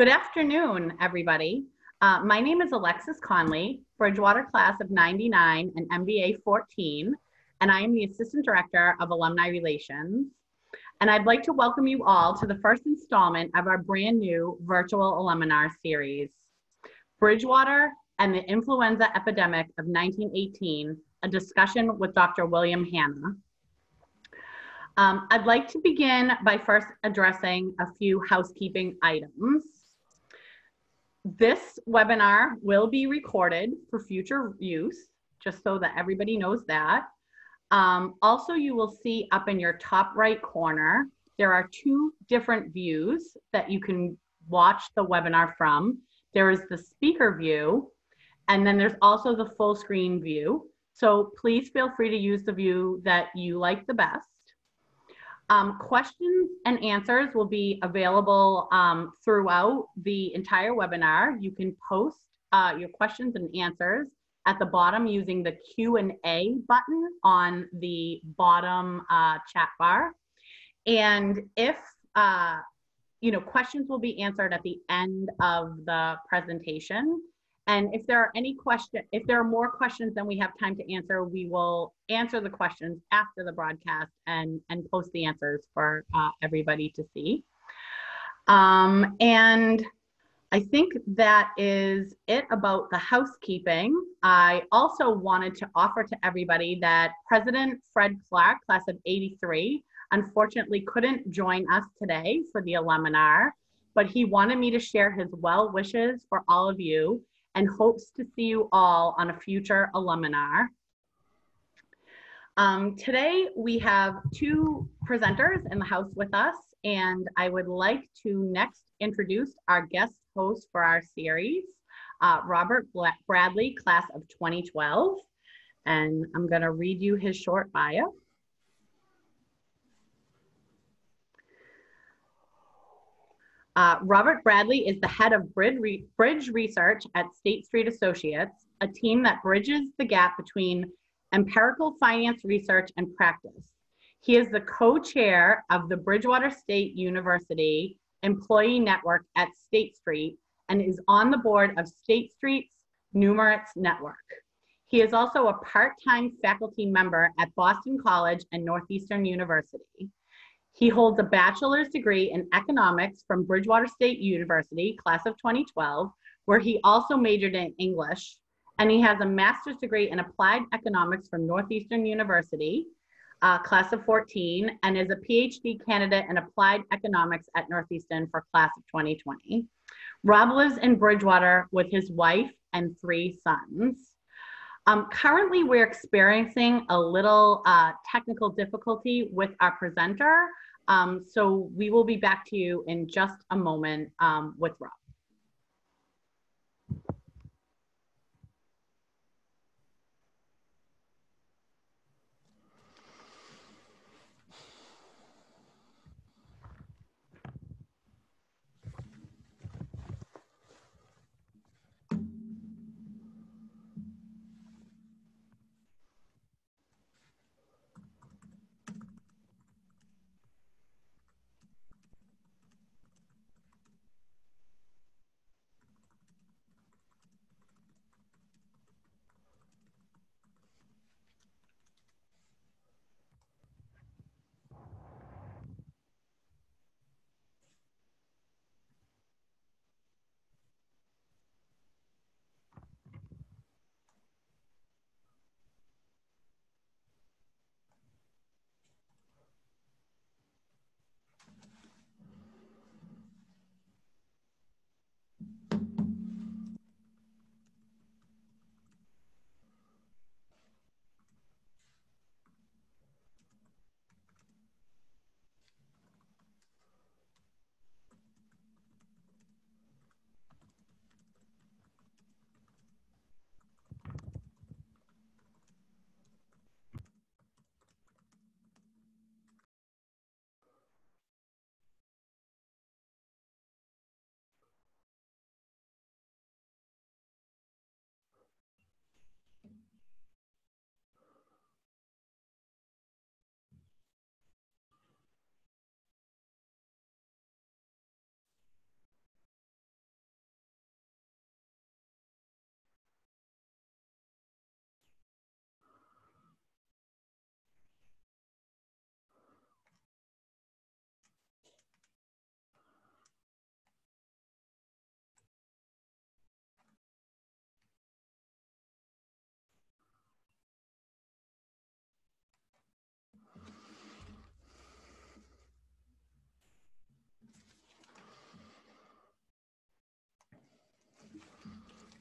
Good afternoon, everybody. Uh, my name is Alexis Conley, Bridgewater class of 99 and MBA 14, and I am the Assistant Director of Alumni Relations. And I'd like to welcome you all to the first installment of our brand new virtual Aluminar series, Bridgewater and the Influenza Epidemic of 1918, a discussion with Dr. William Hanna. Um, I'd like to begin by first addressing a few housekeeping items. This webinar will be recorded for future use, just so that everybody knows that. Um, also, you will see up in your top right corner, there are two different views that you can watch the webinar from. There is the speaker view, and then there's also the full screen view. So please feel free to use the view that you like the best. Um, questions and answers will be available um, throughout the entire webinar. You can post uh, your questions and answers at the bottom using the Q&A button on the bottom uh, chat bar. And if, uh, you know, questions will be answered at the end of the presentation. And if there are any questions, if there are more questions than we have time to answer, we will answer the questions after the broadcast and, and post the answers for uh, everybody to see. Um, and I think that is it about the housekeeping. I also wanted to offer to everybody that President Fred Clark, class of 83, unfortunately couldn't join us today for the Aluminar, but he wanted me to share his well wishes for all of you and hopes to see you all on a future Aluminar. Um, today we have two presenters in the house with us and I would like to next introduce our guest host for our series, uh, Robert Bradley, class of 2012. And I'm gonna read you his short bio. Uh, Robert Bradley is the head of Bridge Research at State Street Associates, a team that bridges the gap between empirical finance research and practice. He is the co-chair of the Bridgewater State University Employee Network at State Street and is on the board of State Street's Numerates Network. He is also a part-time faculty member at Boston College and Northeastern University. He holds a bachelor's degree in economics from Bridgewater State University, class of 2012, where he also majored in English. And he has a master's degree in applied economics from Northeastern University, uh, class of 14, and is a PhD candidate in applied economics at Northeastern for class of 2020. Rob lives in Bridgewater with his wife and three sons. Um, currently, we're experiencing a little uh, technical difficulty with our presenter. Um, so we will be back to you in just a moment um, with Rob.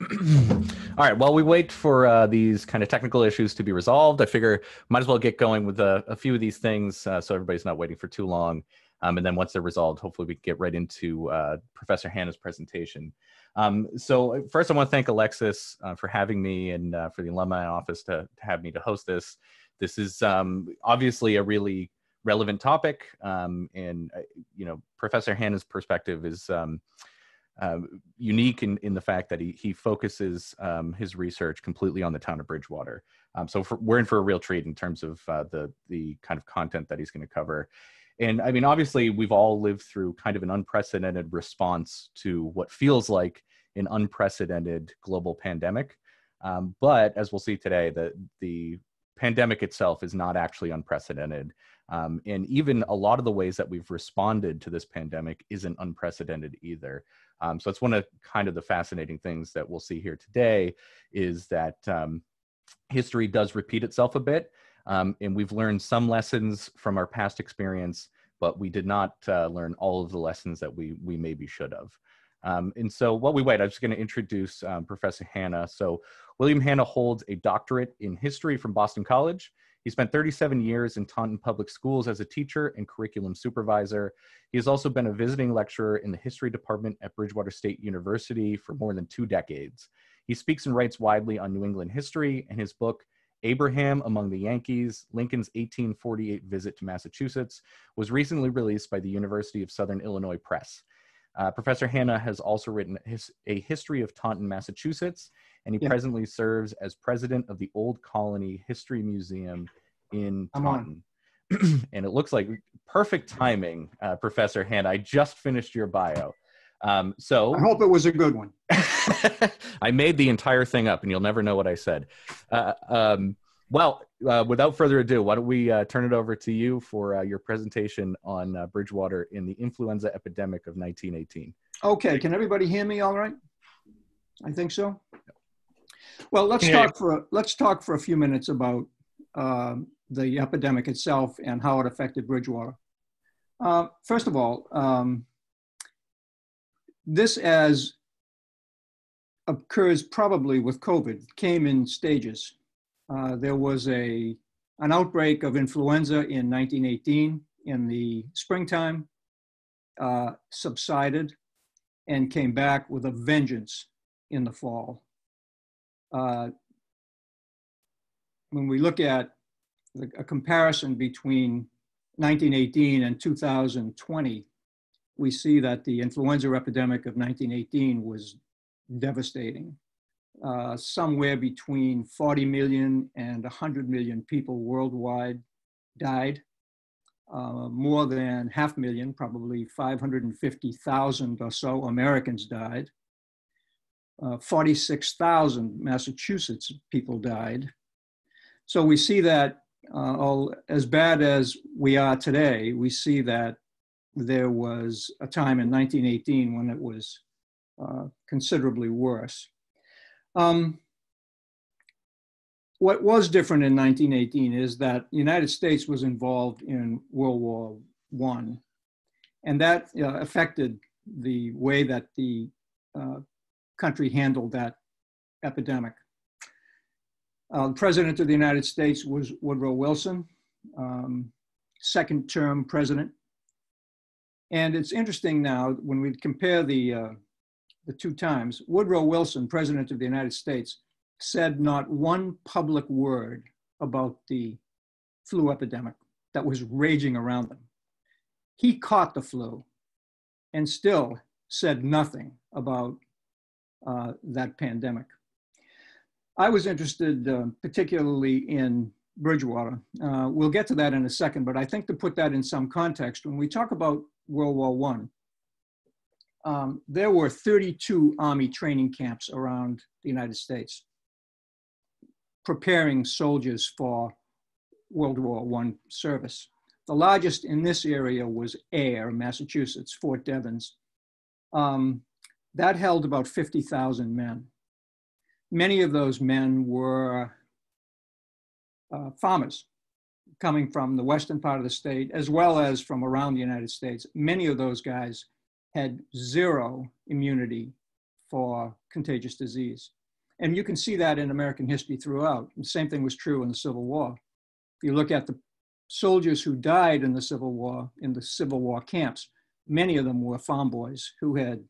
All right. While we wait for uh, these kind of technical issues to be resolved, I figure might as well get going with a, a few of these things uh, so everybody's not waiting for too long. Um, and then once they're resolved, hopefully we can get right into uh, Professor Hanna's presentation. Um, so uh, first, I want to thank Alexis uh, for having me and uh, for the alumni office to, to, have me to host this. This is um, obviously a really relevant topic, um, and you know Professor Hanna's perspective is um, unique in, in the fact that he, he focuses um, his research completely on the town of Bridgewater. Um, so for, we're in for a real treat in terms of uh, the, the kind of content that he's going to cover. And I mean, obviously, we've all lived through kind of an unprecedented response to what feels like an unprecedented global pandemic. Um, but as we'll see today, the, the pandemic itself is not actually unprecedented. Um, and even a lot of the ways that we've responded to this pandemic isn't unprecedented either. Um, so it's one of kind of the fascinating things that we'll see here today is that um, history does repeat itself a bit. Um, and we've learned some lessons from our past experience, but we did not uh, learn all of the lessons that we, we maybe should have. Um, and so while we wait, I'm just going to introduce um, Professor Hanna. So William Hanna holds a doctorate in history from Boston College. He spent 37 years in Taunton Public Schools as a teacher and curriculum supervisor. He has also been a visiting lecturer in the history department at Bridgewater State University for more than two decades. He speaks and writes widely on New England history, and his book, Abraham Among the Yankees Lincoln's 1848 Visit to Massachusetts, was recently released by the University of Southern Illinois Press. Uh, Professor Hanna has also written his, a history of Taunton, Massachusetts, and he yeah. presently serves as president of the Old Colony History Museum in Taunton. and it looks like perfect timing, uh, Professor Hanna. I just finished your bio. Um, so I hope it was a good one. I made the entire thing up, and you'll never know what I said. Uh, um, well, uh, without further ado, why don't we uh, turn it over to you for uh, your presentation on uh, Bridgewater in the influenza epidemic of 1918. Okay, can everybody hear me all right? I think so. Well, let's yeah. talk for let's talk for a few minutes about um, the epidemic itself and how it affected Bridgewater. Uh, first of all, um, this as occurs probably with COVID came in stages. Uh, there was a an outbreak of influenza in 1918 in the springtime, uh, subsided, and came back with a vengeance in the fall. Uh, when we look at the, a comparison between 1918 and 2020, we see that the influenza epidemic of 1918 was devastating. Uh, somewhere between 40 million and 100 million people worldwide died. Uh, more than half million, probably 550,000 or so Americans died. Uh, 46,000 Massachusetts people died. So we see that uh, all, as bad as we are today, we see that there was a time in 1918 when it was uh, considerably worse. Um, what was different in 1918 is that the United States was involved in World War One, and that uh, affected the way that the uh, country handled that epidemic. Uh, the president of the United States was Woodrow Wilson, um, second term president. And it's interesting now when we compare the uh, the two times, Woodrow Wilson, President of the United States, said not one public word about the flu epidemic that was raging around them. He caught the flu and still said nothing about uh, that pandemic. I was interested uh, particularly in Bridgewater. Uh, we'll get to that in a second, but I think to put that in some context, when we talk about World War One, um, there were 32 Army training camps around the United States preparing soldiers for World War I service. The largest in this area was Ayer, Massachusetts, Fort Devens. Um, that held about 50,000 men. Many of those men were uh, farmers coming from the western part of the state, as well as from around the United States. Many of those guys had zero immunity for contagious disease. And you can see that in American history throughout. The same thing was true in the Civil War. If you look at the soldiers who died in the Civil War, in the Civil War camps, many of them were farm boys who had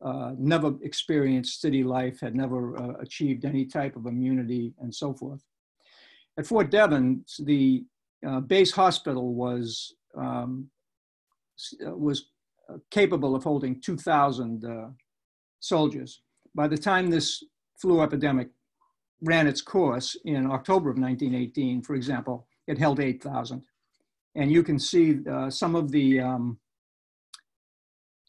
uh, never experienced city life, had never uh, achieved any type of immunity, and so forth. At Fort Devens, the uh, base hospital was um, uh, was uh, capable of holding 2,000 uh, soldiers. By the time this flu epidemic ran its course in October of 1918, for example, it held 8,000. And you can see some of the um,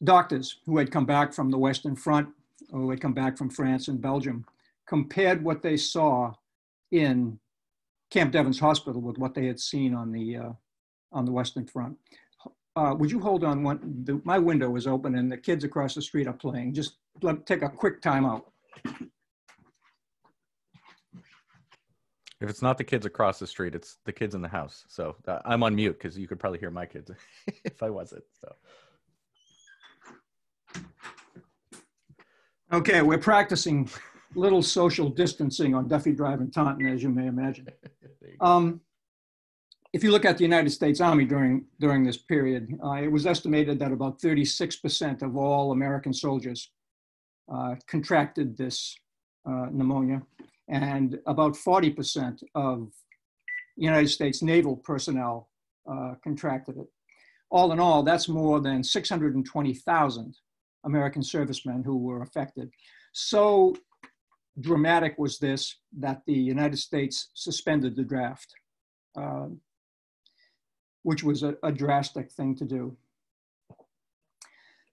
doctors who had come back from the Western Front who had come back from France and Belgium compared what they saw in Camp Devens Hospital with what they had seen on the uh, on the Western Front. Uh, would you hold on one? The, my window is open and the kids across the street are playing. Just let, take a quick time out. If it's not the kids across the street, it's the kids in the house. So uh, I'm on mute because you could probably hear my kids if I wasn't. So. Okay, we're practicing little social distancing on Duffy Drive in Taunton, as you may imagine. Um, if you look at the United States Army during, during this period, uh, it was estimated that about 36% of all American soldiers uh, contracted this uh, pneumonia, and about 40% of United States naval personnel uh, contracted it. All in all, that's more than 620,000 American servicemen who were affected. So dramatic was this that the United States suspended the draft, uh, which was a, a, drastic thing to do.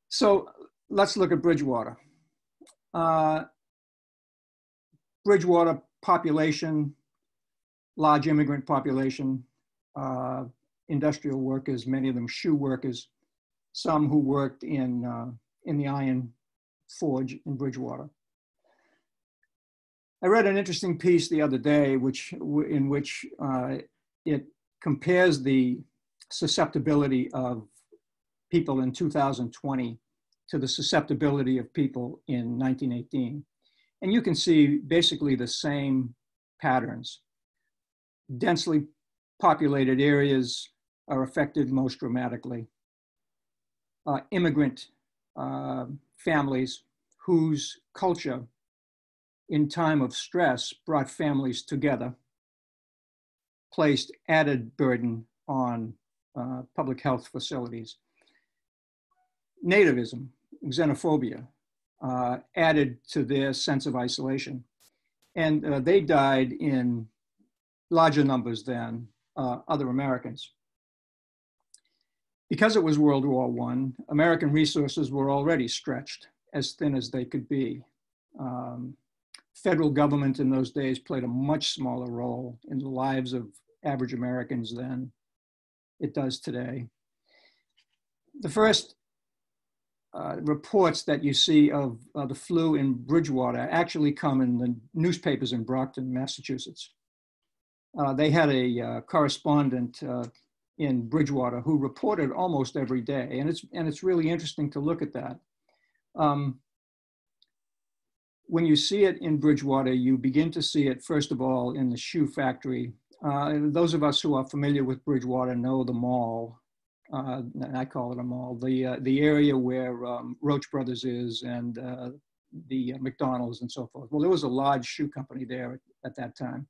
So let's look at Bridgewater. Uh, Bridgewater population, large immigrant population, uh, industrial workers, many of them shoe workers, some who worked in uh, in the iron forge in Bridgewater. I read an interesting piece the other day, which in which uh, it compares the susceptibility of people in 2020 to the susceptibility of people in 1918. And you can see basically the same patterns. Densely populated areas are affected most dramatically. Uh, immigrant uh, families whose culture in time of stress brought families together, placed added burden on uh, public health facilities. Nativism, xenophobia, uh, added to their sense of isolation. And uh, they died in larger numbers than uh, other Americans. Because it was World War I, American resources were already stretched as thin as they could be. Um, federal government in those days played a much smaller role in the lives of average Americans than it does today. The first uh, reports that you see of uh, the flu in Bridgewater actually come in the newspapers in Brockton, Massachusetts. Uh, they had a uh, correspondent uh, in Bridgewater who reported almost every day. And it's, and it's really interesting to look at that. Um, when you see it in Bridgewater, you begin to see it, first of all, in the shoe factory. Uh, those of us who are familiar with Bridgewater know the mall. Uh, I call it a mall, the, uh, the area where um, Roche Brothers is and uh, the uh, McDonald's and so forth. Well, there was a large shoe company there at, at that time.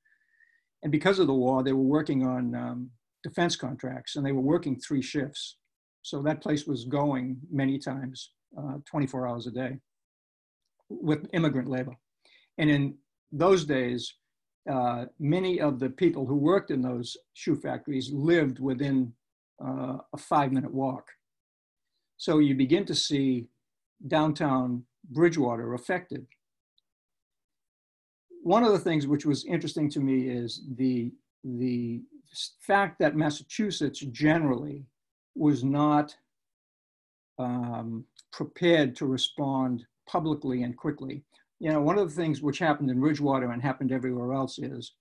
And because of the war, they were working on um, defense contracts and they were working three shifts. So that place was going many times, uh, 24 hours a day with immigrant labor. And in those days, uh, many of the people who worked in those shoe factories lived within uh, a five minute walk. So you begin to see downtown Bridgewater affected. One of the things which was interesting to me is the, the fact that Massachusetts generally was not um, prepared to respond publicly and quickly. You know, one of the things which happened in Bridgewater and happened everywhere else is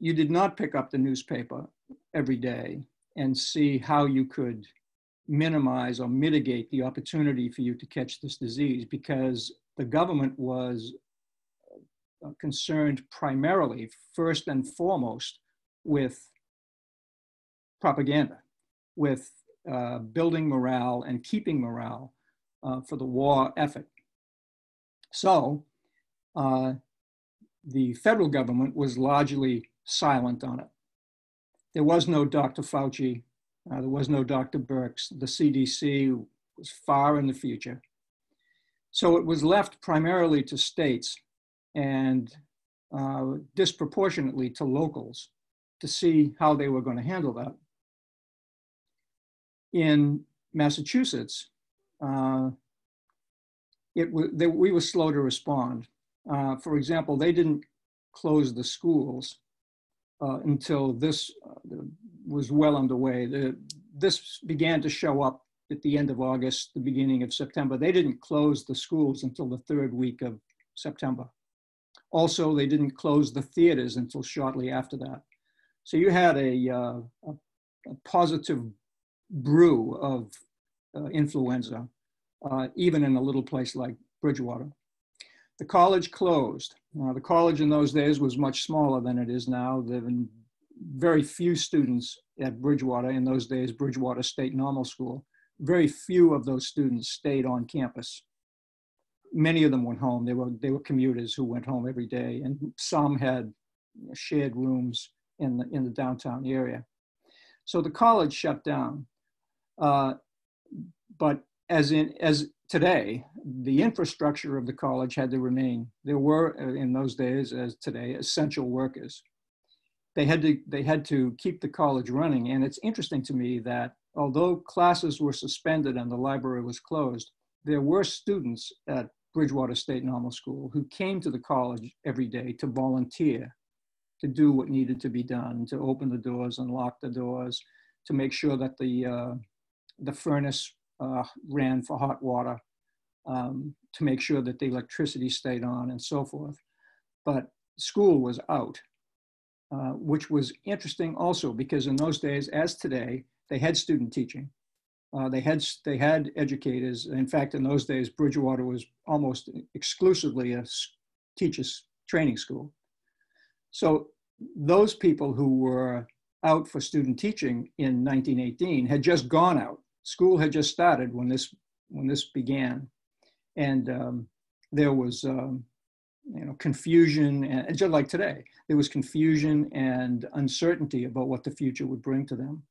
you did not pick up the newspaper every day and see how you could minimize or mitigate the opportunity for you to catch this disease because the government was uh, concerned primarily, first and foremost, with propaganda, with uh, building morale and keeping morale uh, for the war effort. So uh, the federal government was largely silent on it. There was no Dr. Fauci, uh, there was no Dr. Birx, the CDC was far in the future. So it was left primarily to states and uh, disproportionately to locals to see how they were going to handle that. In Massachusetts, uh, it they, we were slow to respond. Uh, for example, they didn't close the schools uh, until this uh, was well underway. The, this began to show up at the end of August, the beginning of September. They didn't close the schools until the third week of September. Also, they didn't close the theaters until shortly after that. So you had a, uh, a, a positive brew of uh, influenza, uh, even in a little place like Bridgewater. The college closed. the college in those days was much smaller than it is now. There were very few students at Bridgewater in those days, Bridgewater State Normal School. Very few of those students stayed on campus. Many of them went home. They were, they were commuters who went home every day, and some had shared rooms in the, in the downtown area. So the college shut down. Uh, but as in as today, the infrastructure of the college had to remain. There were uh, in those days, as today, essential workers. They had to they had to keep the college running, and it's interesting to me that although classes were suspended and the library was closed, there were students at Bridgewater State Normal School who came to the college every day to volunteer, to do what needed to be done, to open the doors and lock the doors, to make sure that the uh, the furnace uh, ran for hot water um, to make sure that the electricity stayed on and so forth. But school was out, uh, which was interesting also because in those days, as today, they had student teaching. Uh, they had they had educators. In fact, in those days, Bridgewater was almost exclusively a teachers training school. So those people who were out for student teaching in 1918 had just gone out school had just started when this when this began, and um, there was um, you know confusion and just like today there was confusion and uncertainty about what the future would bring to them.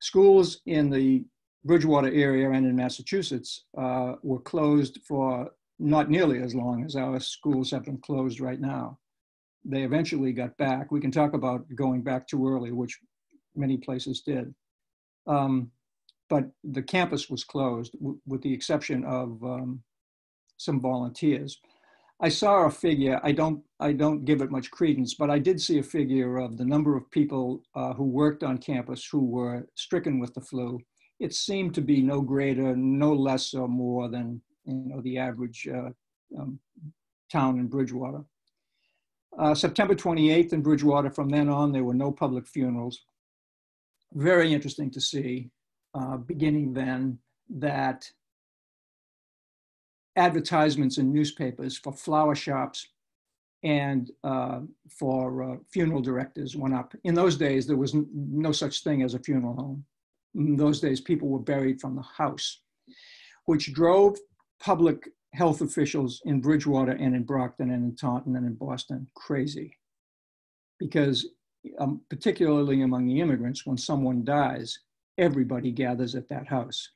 Schools in the Bridgewater area and in Massachusetts uh, were closed for not nearly as long as our schools have been closed right now. They eventually got back. We can talk about going back too early, which many places did. Um, but the campus was closed with the exception of um, some volunteers. I saw a figure, I don't, I don't give it much credence, but I did see a figure of the number of people uh, who worked on campus who were stricken with the flu. It seemed to be no greater, no less or more than you know, the average uh, um, town in Bridgewater. Uh, September 28th in Bridgewater, from then on, there were no public funerals. Very interesting to see uh, beginning then that advertisements in newspapers for flower shops and uh, for uh, funeral directors went up. In those days, there was no such thing as a funeral home. In those days, people were buried from the house, which drove public health officials in Bridgewater and in Brockton and in Taunton and in Boston crazy. Because um, particularly among the immigrants, when someone dies, everybody gathers at that house.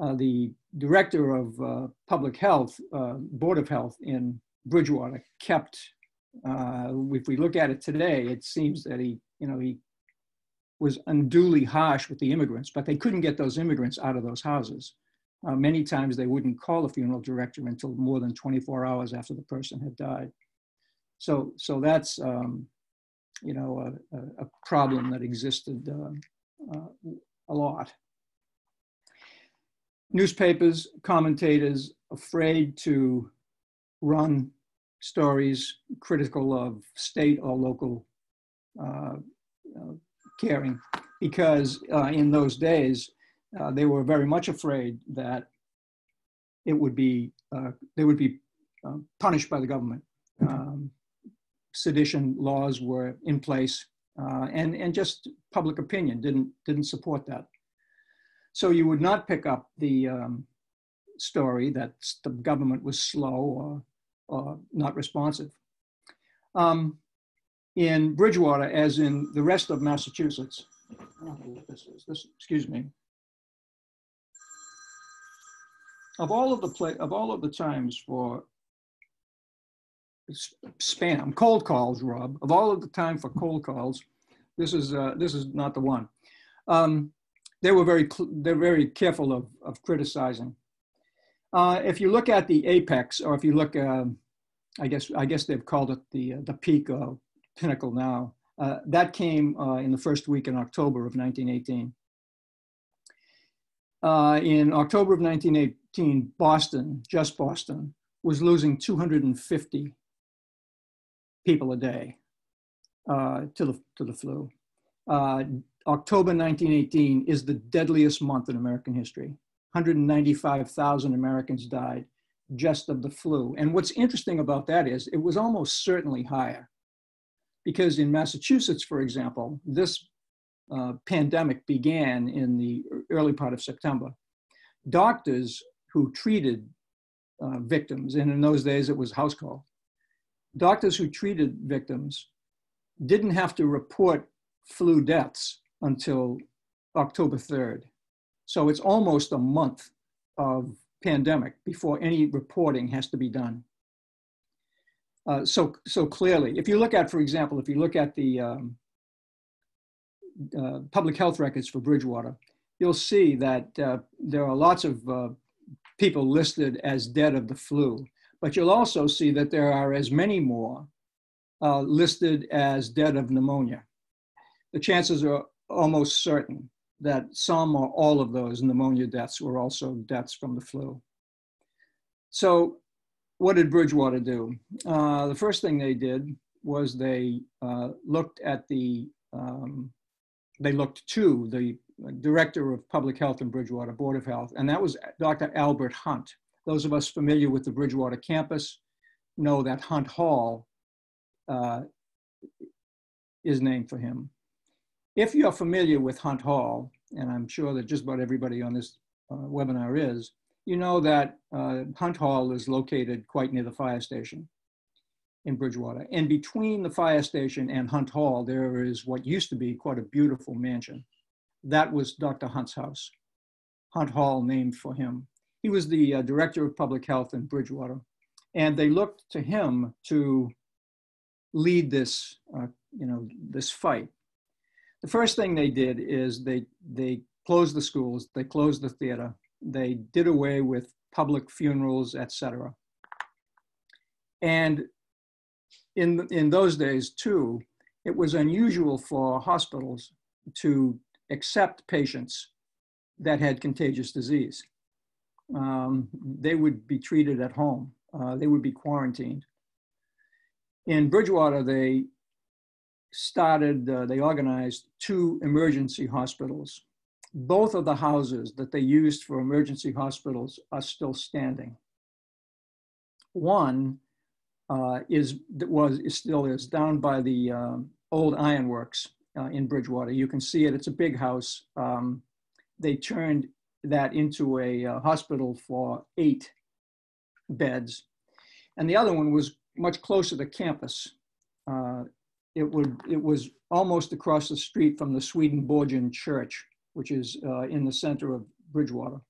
Uh, the director of uh, public health, uh, Board of Health in Bridgewater kept, uh, if we look at it today, it seems that he, you know, he was unduly harsh with the immigrants, but they couldn't get those immigrants out of those houses. Uh, many times they wouldn't call a funeral director until more than 24 hours after the person had died. So, so that's, um, you know, a, a, problem that existed uh, uh, a lot. Newspapers, commentators afraid to run stories critical of state or local uh, uh, caring because uh, in those days uh, they were very much afraid that it would be uh, they would be uh, punished by the government um, sedition laws were in place, uh, and and just public opinion didn't didn't support that. So you would not pick up the um, story that the government was slow or, or not responsive. Um, in Bridgewater, as in the rest of Massachusetts, this is, this, excuse me. Of all of the play, of all of the times for spam, cold calls, Rob, of all of the time for cold calls, this is, uh, this is not the one. Um, they were very, they're very careful of, of criticizing. Uh, if you look at the apex, or if you look, uh, I guess, I guess they've called it the, uh, the peak or pinnacle now, uh, that came uh, in the first week in October of 1918. Uh, in October of 1918, Boston, just Boston, was losing 250 people a day uh, to, the, to the flu. Uh, October 1918 is the deadliest month in American history. 195,000 Americans died just of the flu. And what's interesting about that is it was almost certainly higher. Because in Massachusetts, for example, this uh, pandemic began in the early part of September. Doctors who treated uh, victims, and in those days it was house call, doctors who treated victims didn't have to report flu deaths until October 3rd. So it's almost a month of pandemic before any reporting has to be done. Uh, so, so clearly, if you look at, for example, if you look at the um, uh, public health records for Bridgewater, you'll see that uh, there are lots of uh, people listed as dead of the flu, but you'll also see that there are as many more uh, listed as dead of pneumonia. The chances are almost certain that some or all of those pneumonia deaths were also deaths from the flu. So what did Bridgewater do? Uh, the first thing they did was they uh, looked at the, um, they looked to the director of public health in Bridgewater, Board of Health, and that was Dr. Albert Hunt. Those of us familiar with the Bridgewater campus know that Hunt Hall uh, is named for him. If you're familiar with Hunt Hall, and I'm sure that just about everybody on this uh, webinar is, you know that uh, Hunt Hall is located quite near the fire station in Bridgewater. And between the fire station and Hunt Hall, there is what used to be quite a beautiful mansion. That was Dr. Hunt's house. Hunt Hall named for him. He was the uh, director of public health in Bridgewater. And they looked to him to lead this, uh, you know, this fight the first thing they did is they they closed the schools, they closed the theater, they did away with public funerals, etc. And in in those days too, it was unusual for hospitals to accept patients that had contagious disease. Um, they would be treated at home. Uh, they would be quarantined. In Bridgewater, they started, uh, they organized two emergency hospitals. Both of the houses that they used for emergency hospitals are still standing. One uh, is that was is still is down by the um, old ironworks uh, in Bridgewater. You can see it. It's a big house. Um, they turned that into a uh, hospital for eight beds, and the other one was much closer to campus. Uh, it would it was almost across the street from the Swedenborgian Church, which is uh, in the center of Bridgewater,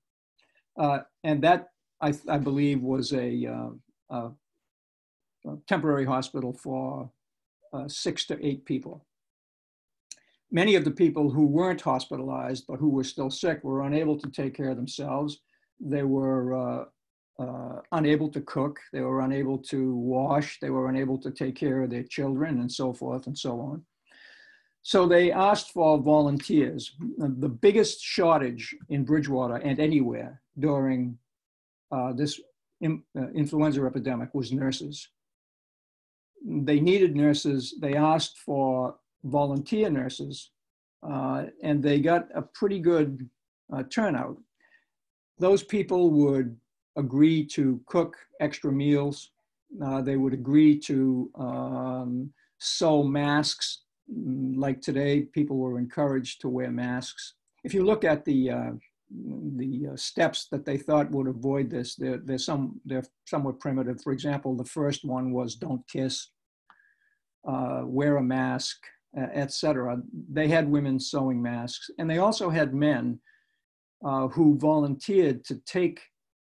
uh, and that I, I, believe was a temporary hospital for uh, six to eight people. Many of the people who weren't hospitalized but who were still sick were unable to take care of themselves. They were uh, uh, unable to cook, they were unable to wash, they were unable to take care of their children, and so forth and so on. So they asked for volunteers. The biggest shortage in Bridgewater and anywhere during uh, this in, uh, influenza epidemic was nurses. They needed nurses. They asked for volunteer nurses, uh, and they got a pretty good uh, turnout. Those people would agree to cook extra meals. Uh, they would agree to um, sew masks. Mm, like today, people were encouraged to wear masks. If you look at the uh, the uh, steps that they thought would avoid this, they're, they're some they're somewhat primitive. For example, the first one was don't kiss, uh, wear a mask, etc. They had women sewing masks, and they also had men uh, who volunteered to take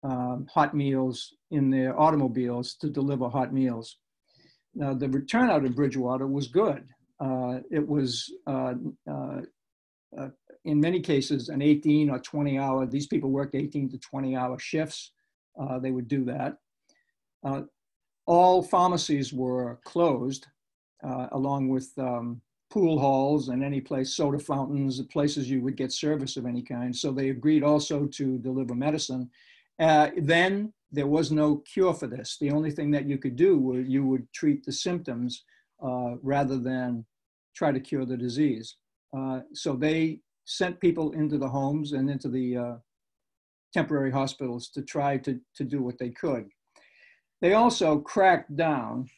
um, hot meals in their automobiles to deliver hot meals. Now, the return out of Bridgewater was good. Uh, it was, uh, in many cases, an 18 or 20 hour, these people worked 18 to 20 hour shifts. Uh, they would do that. Uh, all pharmacies were closed, along with um, pool halls and any place, soda fountains, places you would get service of any kind. So they agreed also to deliver medicine. Uh, then there was no cure for this. The only thing that you could do was you would treat the symptoms uh, rather than try to cure the disease. Uh, so they sent people into the homes and into the uh, temporary hospitals to try to, to do what they could. They also cracked down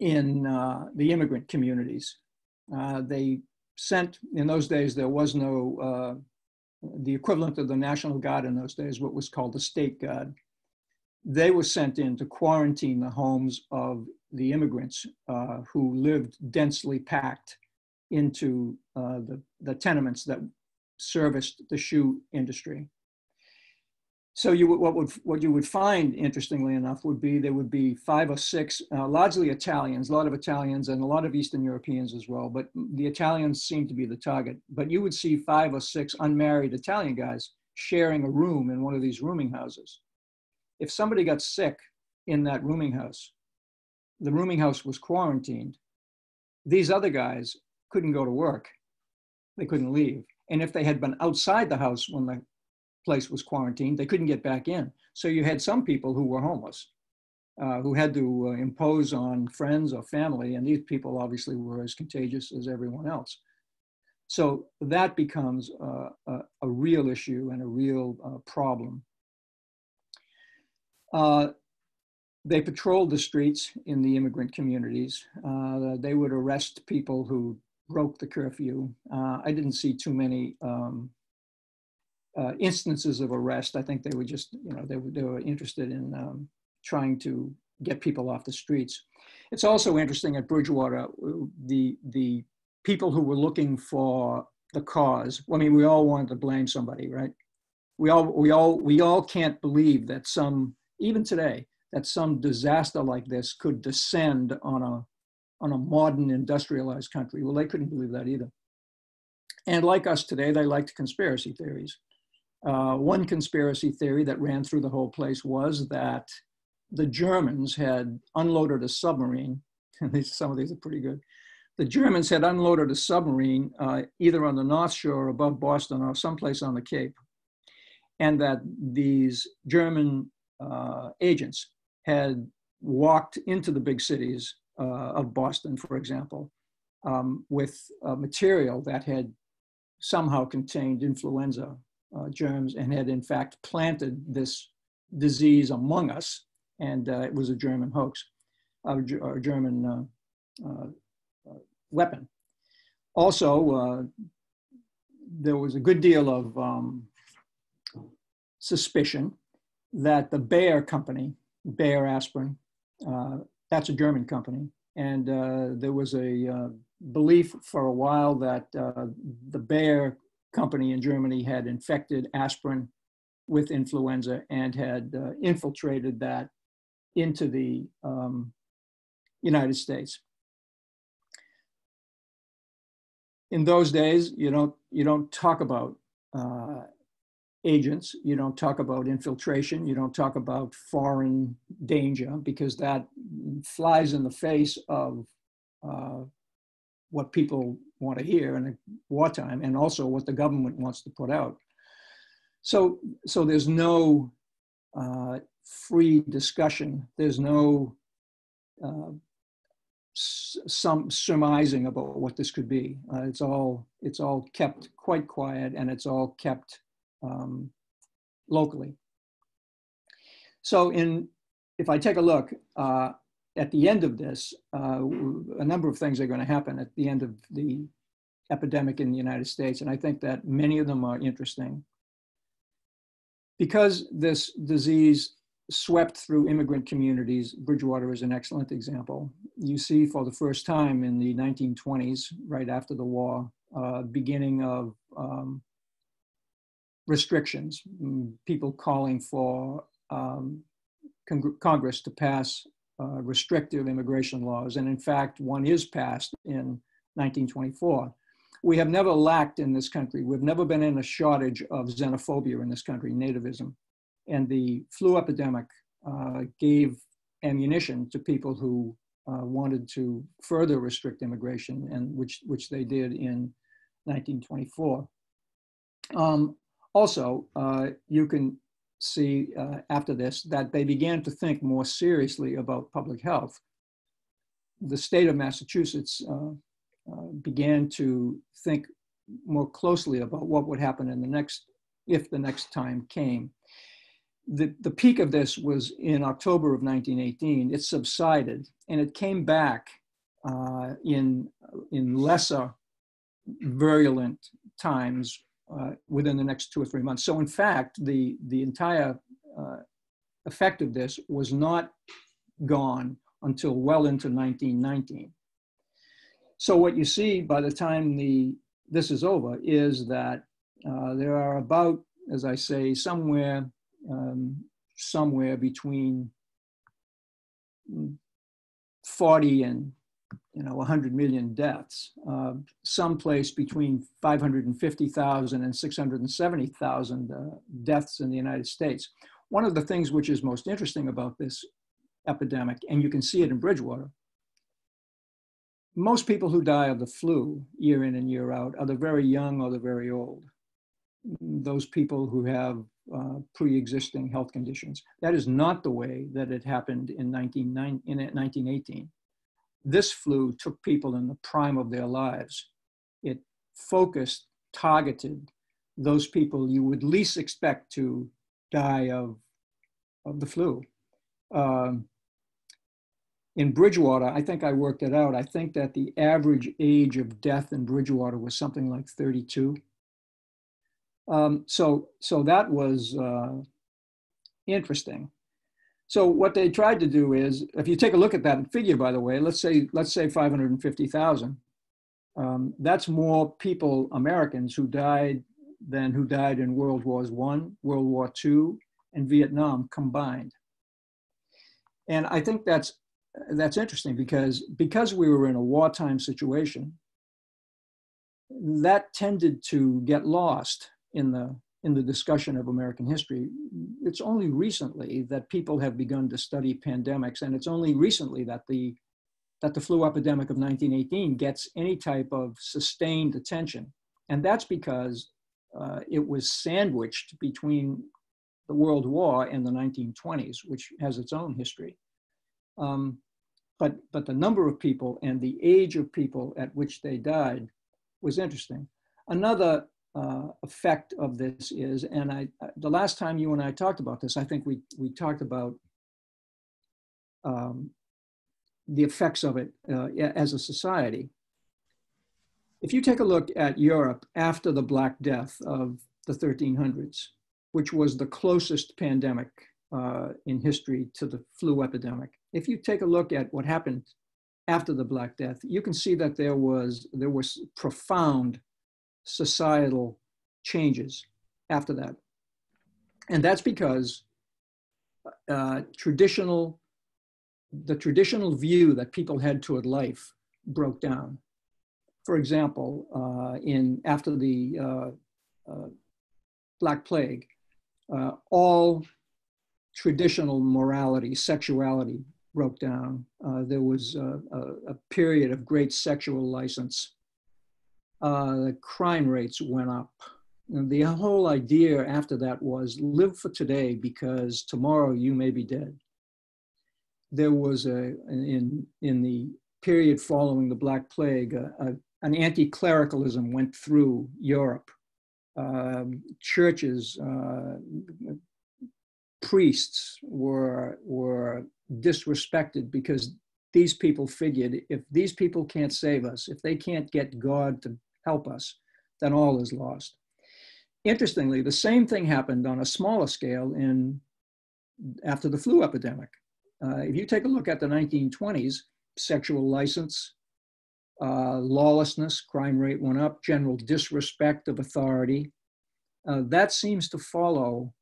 in uh, the immigrant communities. Uh, they sent, in those days, there was no the equivalent of the National Guard in those days, what was called the State Guard. They were sent in to quarantine the homes of the immigrants uh, who lived densely packed into uh, the, the tenements that serviced the shoe industry. So you what would what you would find interestingly enough would be there would be five or six uh, largely italians a lot of italians and a lot of eastern europeans as well but the italians seem to be the target. But you would see five or six unmarried italian guys sharing a room in one of these rooming houses. If somebody got sick in that rooming house the rooming house was quarantined. These other guys couldn't go to work they couldn't leave and if they had been outside the house when the place was quarantined. They couldn't get back in. So you had some people who were homeless, uh, who had to uh, impose on friends or family, and these people obviously were as contagious as everyone else. So that becomes uh, a, a, real issue and a real uh, problem. Uh, they patrolled the streets in the immigrant communities. Uh, they would arrest people who broke the curfew. I didn't see too many um, uh, instances of arrest. I think they were just, you know, they were, they were interested in um, trying to get people off the streets. It's also interesting at Bridgewater, the, the people who were looking for the cause. I mean, we all wanted to blame somebody, right? We all, we all, we all can't believe that some, even today, that some disaster like this could descend on a, on a modern industrialized country. Well, they couldn't believe that either. And like us today, they liked conspiracy theories. Uh, one conspiracy theory that ran through the whole place was that the Germans had unloaded a submarine, and some of these are pretty good. The Germans had unloaded a submarine uh, either on the North Shore or above Boston or someplace on the Cape, and that these German uh, agents had walked into the big cities of Boston, for example, um, with material that had somehow contained influenza uh, germs and had in fact planted this disease among us. And uh, it was a German hoax, a, German uh, uh, uh, weapon. Also, there was a good deal of um, suspicion that the Bayer company, Bayer aspirin, that's a German company, and there was a belief for a while that the Bayer company in Germany had infected aspirin with influenza and had uh, infiltrated that into the um, United States. In those days, you don't, you don't talk about uh, agents, you don't talk about infiltration, you don't talk about foreign danger because that flies in the face of uh, what people want to hear in wartime and also what the government wants to put out. So, so there's no uh, free discussion. There's no uh, some surmising about what this could be. Uh, it's all it's all kept quite quiet and it's all kept um, locally. So in if I take a look uh, at the end of this, uh, a number of things are going to happen at the end of the epidemic in the United States, and I think that many of them are interesting. Because this disease swept through immigrant communities, Bridgewater is an excellent example. You see for the first time in the 1920s, right after the war, uh, beginning of um, restrictions, mm, people calling for um, Cong Congress to pass uh, restrictive immigration laws. And in fact, one is passed in 1924. We have never lacked in this country. We've never been in a shortage of xenophobia in this country, nativism. And the flu epidemic uh, gave ammunition to people who uh, wanted to further restrict immigration, and which, which they did in 1924. Um, also, uh, you can see uh, after this that they began to think more seriously about public health. The state of Massachusetts uh, uh, began to think more closely about what would happen in the next, if the next time came. The, the peak of this was in October of 1918. It subsided and it came back uh, in, in lesser virulent times uh, within the next two or three months. So in fact, the, the entire uh, effect of this was not gone until well into 1919. So what you see by the time the, this is over is that uh, there are about, as I say, somewhere, um, somewhere between 40 and you know 100 million deaths, uh, someplace between 550,000 and 670,000 uh, deaths in the United States. One of the things which is most interesting about this epidemic, and you can see it in Bridgewater, most people who die of the flu year in and year out are the very young or the very old. Those people who have uh, pre-existing health conditions. That is not the way that it happened in, 19, in 1918 this flu took people in the prime of their lives. It focused, targeted those people you would least expect to die of, of the flu. Um, in Bridgewater, I think I worked it out. I think that the average age of death in Bridgewater was something like 32. Um, so, so that was uh, interesting. So what they tried to do is, if you take a look at that figure, by the way, let's say let's say 550,000. Um, that's more people, Americans, who died than who died in World Wars One, World War Two, and Vietnam combined. And I think that's that's interesting because because we were in a wartime situation, that tended to get lost in the in the discussion of American history, it's only recently that people have begun to study pandemics, and it's only recently that the that the flu epidemic of 1918 gets any type of sustained attention, and that's because uh, it was sandwiched between the World War and the 1920s, which has its own history. Um, but but the number of people and the age of people at which they died was interesting. Another uh, effect of this is, and I, the last time you and I talked about this, I think we, we talked about um, the effects of it uh, as a society. If you take a look at Europe after the Black Death of the 1300s, which was the closest pandemic uh, in history to the flu epidemic, if you take a look at what happened after the Black Death, you can see that there was, there was profound societal changes after that. And that's because uh, traditional, the traditional view that people had toward life broke down. For example, uh, in after the uh, uh Black Plague, uh, all traditional morality, sexuality broke down. Uh, there was a, a, a, period of great sexual license uh, the crime rates went up. And the whole idea after that was live for today because tomorrow you may be dead. There was a, in, in the period following the Black Plague, a, a, an anti clericalism went through Europe. Um, churches uh, priests were were disrespected because these people figured if these people can't save us, if they can't get God to help us, then all is lost. Interestingly, the same thing happened on a smaller scale in after the flu epidemic. Uh, if you take a look at the 1920s, sexual license, uh, lawlessness, crime rate went up, general disrespect of authority. Uh, that seems to follow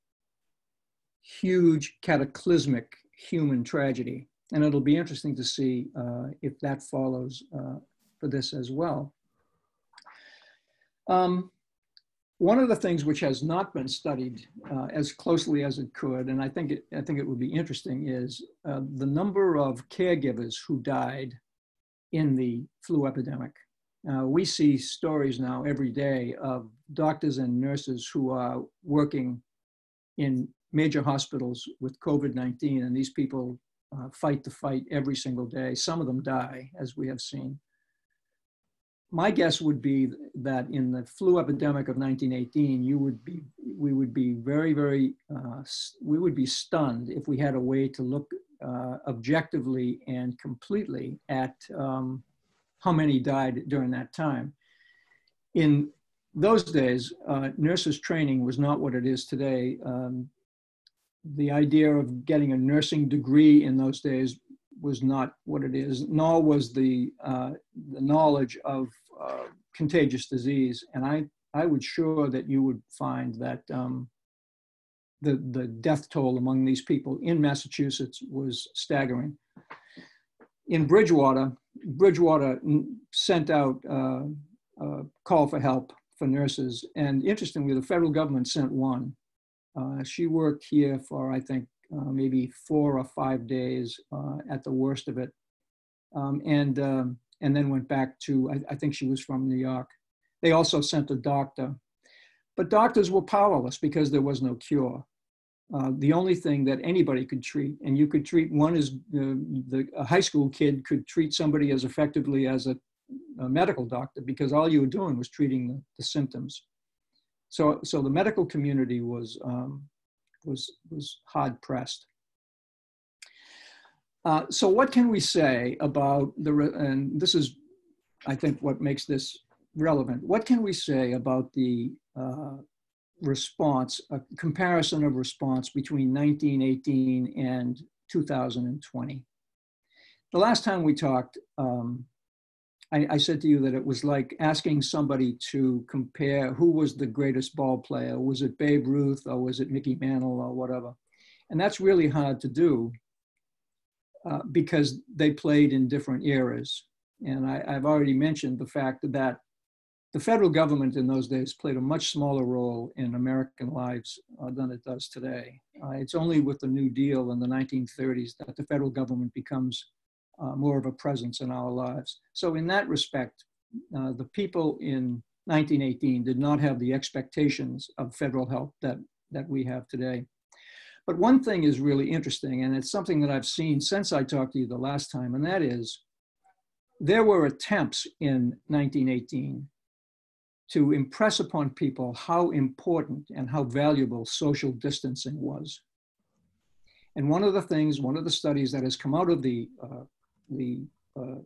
huge cataclysmic human tragedy. And it'll be interesting to see uh, if that follows uh, for this as well. Um, one of the things which has not been studied uh, as closely as it could, and I think it, I think it would be interesting, is uh, the number of caregivers who died in the flu epidemic. Uh, we see stories now every day of doctors and nurses who are working in major hospitals with COVID 19, and these people uh, fight the fight every single day. Some of them die, as we have seen my guess would be that in the flu epidemic of 1918, you would be, we would be very, very, uh, we would be stunned if we had a way to look uh, objectively and completely at um, how many died during that time. In those days, uh, nurses training was not what it is today. Um, the idea of getting a nursing degree in those days was not what it is, nor was the, uh, the knowledge of uh, contagious disease. And I, I would sure that you would find that um, the, the death toll among these people in Massachusetts was staggering. In Bridgewater, Bridgewater sent out uh, a call for help for nurses. And interestingly, the federal government sent one. Uh, she worked here for, I think, uh, maybe four or five days uh, at the worst of it. Um, and um, and then went back to, I, I think she was from New York. They also sent a doctor. But doctors were powerless because there was no cure. Uh, the only thing that anybody could treat, and you could treat one is uh, the a high school kid could treat somebody as effectively as a, a medical doctor because all you were doing was treating the, the symptoms. So, so the medical community was um, was was hard pressed. Uh, so what can we say about the, and this is, I think, what makes this relevant. What can we say about the uh, response, a comparison of response between 1918 and 2020? The last time we talked, um, I, I, said to you that it was like asking somebody to compare who was the greatest ball player. Was it Babe Ruth or was it Mickey Mantle or whatever? And that's really hard to do uh, because they played in different eras. And I, have already mentioned the fact that the federal government in those days played a much smaller role in American lives uh, than it does today. Uh, it's only with the New Deal in the 1930s that the federal government becomes uh, more of a presence in our lives. So, in that respect, uh, the people in 1918 did not have the expectations of federal help that, that we have today. But one thing is really interesting, and it's something that I've seen since I talked to you the last time, and that is there were attempts in 1918 to impress upon people how important and how valuable social distancing was. And one of the things, one of the studies that has come out of the, uh, the uh,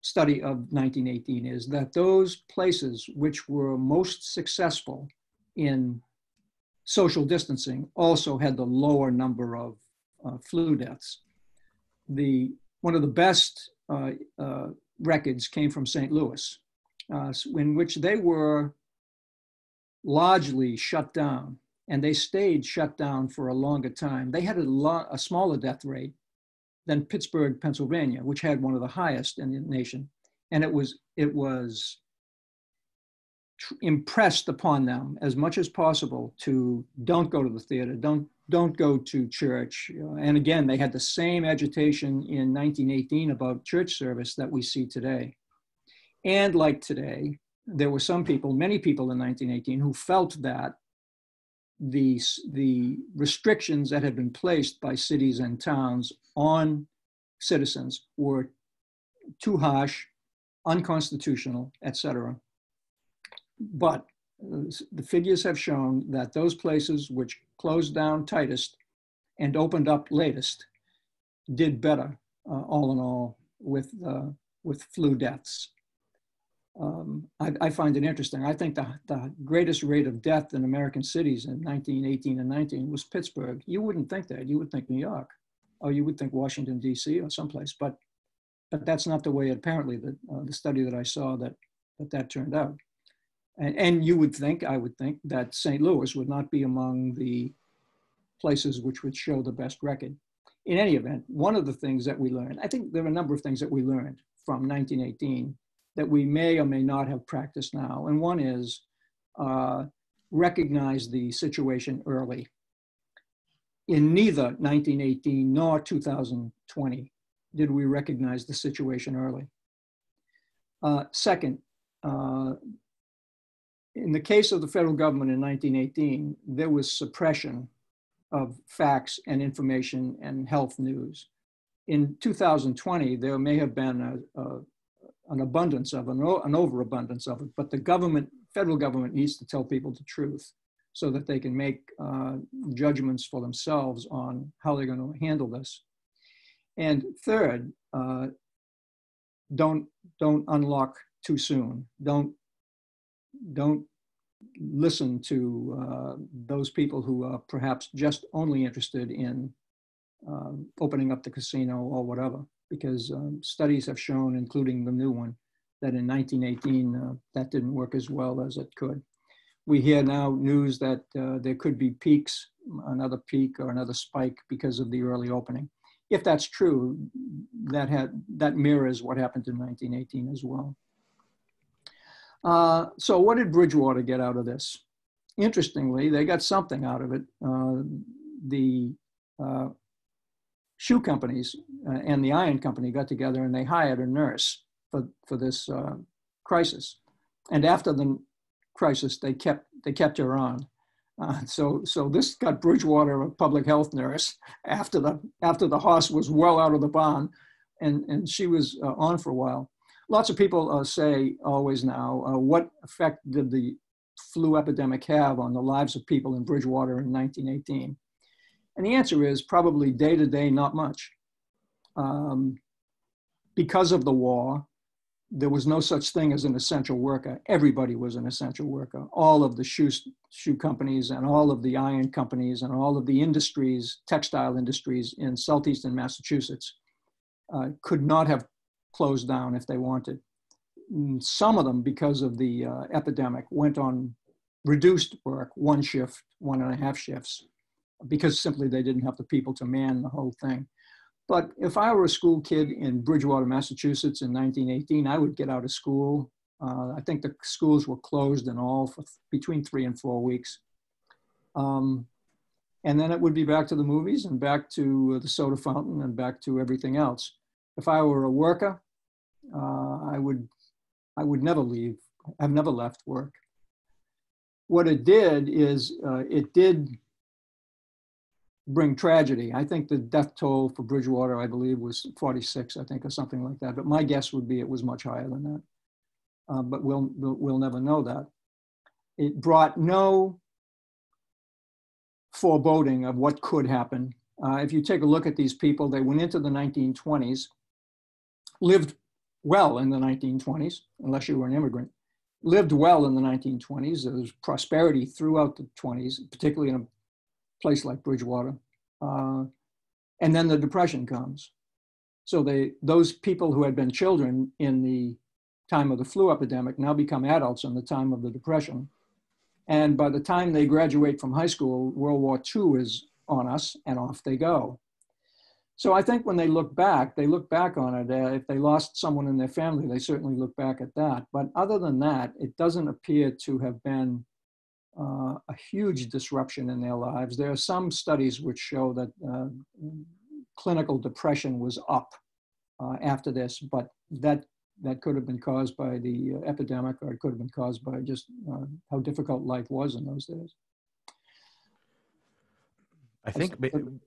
study of 1918 is that those places which were most successful in social distancing also had the lower number of uh, flu deaths. The, one of the best uh, uh, records came from St. Louis, uh, in which they were largely shut down and they stayed shut down for a longer time. They had a, lot, a smaller death rate than Pittsburgh, Pennsylvania, which had one of the highest in the nation. And it was, it was impressed upon them as much as possible to don't go to the theater, don't don't go to church. And again, they had the same agitation in 1918 about church service that we see today. And like today, there were some people, many people in 1918, who felt that the, the restrictions that had been placed by cities and towns on citizens were too harsh, unconstitutional, etc. But uh, the figures have shown that those places which closed down tightest and opened up latest did better, uh, all in all, with, uh, with flu deaths. Um, I, I, find it interesting. I think the, the greatest rate of death in American cities in 1918 and 19 was Pittsburgh. You wouldn't think that. You would think New York, or you would think Washington, D.C., or someplace. But, but that's not the way, apparently, the, uh, the study that I saw that that, that turned out. And, and you would think, I would think, that St. Louis would not be among the places which would show the best record. In any event, one of the things that we learned, I think there are a number of things that we learned from 1918 that we may or may not have practiced now. And one is uh, recognize the situation early. In neither 1918 nor 2020 did we recognize the situation early. Uh, second, uh, in the case of the federal government in 1918, there was suppression of facts and information and health news. In 2020, there may have been a, a, an abundance of, an, an overabundance of it, but the government, federal government needs to tell people the truth so that they can make uh, judgments for themselves on how they're going to handle this. And third, uh, don't, don't unlock too soon. Don't, don't listen to uh, those people who are perhaps just only interested in uh, opening up the casino or whatever, because um, studies have shown, including the new one, that in 1918 uh, that didn't work as well as it could. We hear now news that uh, there could be peaks, another peak or another spike because of the early opening. If that's true, that had that mirrors what happened in 1918 as well. Uh, so what did Bridgewater get out of this? Interestingly, they got something out of it. Uh, the uh, shoe companies uh, and the iron company got together and they hired a nurse for, for this uh, crisis. And after the crisis, they kept, they kept her on. Uh, so, so this got Bridgewater a public health nurse after the, after the horse was well out of the barn and, and she was on for a while lots of people uh, say always now, uh, what effect did the flu epidemic have on the lives of people in Bridgewater in 1918? And the answer is probably day to day, not much. Um, because of the war, there was no such thing as an essential worker. Everybody was an essential worker. All of the shoe, shoe companies and all of the iron companies and all of the industries, textile industries in southeastern Massachusetts uh, could not have closed down if they wanted. Mm, some of them, because of the uh, epidemic, went on reduced work, one shift, one and a half shifts, because simply they didn't have the people to man the whole thing. But if I were a school kid in Bridgewater, Massachusetts in 1918, I would get out of school. Uh, I think the schools were closed in all for between three and four weeks. Um, and then it would be back to the movies and back to the soda fountain and back to everything else if I were a worker, uh, I would I would never leave. I've never left work. What it did is uh, it did bring tragedy. I think the death toll for Bridgewater, I believe, was 46, I think, or something like that. But my guess would be it was much higher than that. Uh, but we'll, we'll, we'll never know that. It brought no foreboding of what could happen. Uh, if you take a look at these people, they went into the 1920s lived well in the 1920s, unless you were an immigrant, lived well in the 1920s. There was prosperity throughout the 20s, particularly in a place like Bridgewater. Uh, and then the Depression comes. So they, those people who had been children in the time of the flu epidemic now become adults in the time of the Depression. And by the time they graduate from high school, World War II is on us and off they go. So I think when they look back, they look back on it. Uh, if they lost someone in their family, they certainly look back at that. But other than that, it doesn't appear to have been uh, a huge disruption in their lives. There are some studies which show that uh, clinical depression was up uh, after this, but that that could have been caused by the epidemic, or it could have been caused by just uh, how difficult life was in those days. I think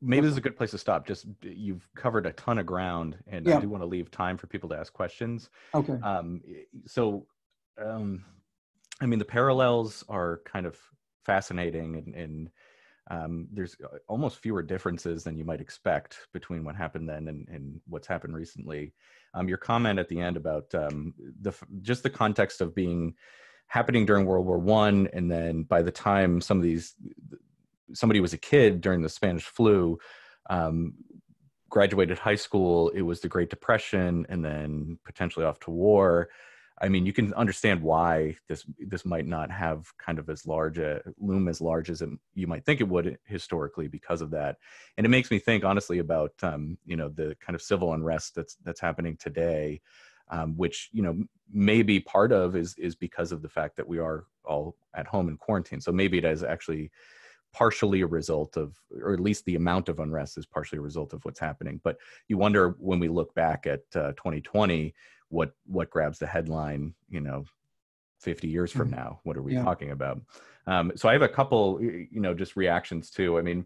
maybe this is a good place to stop. Just you've covered a ton of ground, and yeah. I do want to leave time for people to ask questions. Okay. Um, so, um, I mean, the parallels are kind of fascinating, and, and um, there's uh, almost fewer differences than you might expect between what happened then and, and what's happened recently. Um, your comment at the end about um, the just the context of being happening during World War One, and then by the time some of these somebody was a kid during the Spanish flu, um, graduated high school, it was the Great Depression, and then potentially off to war. I mean, you can understand why this this might not have kind of as large a loom as large as it, you might think it would historically because of that. And it makes me think honestly about um, you know the kind of civil unrest that's that's happening today, um, which you know maybe part of is is because of the fact that we are all at home in quarantine. So maybe it is actually partially a result of, or at least the amount of unrest is partially a result of what's happening. But you wonder when we look back at uh, 2020 what what grabs the headline you know 50 years from mm-hmm. now? What are we yeah. talking about? Um, so i have a couple you know just reactions too. I mean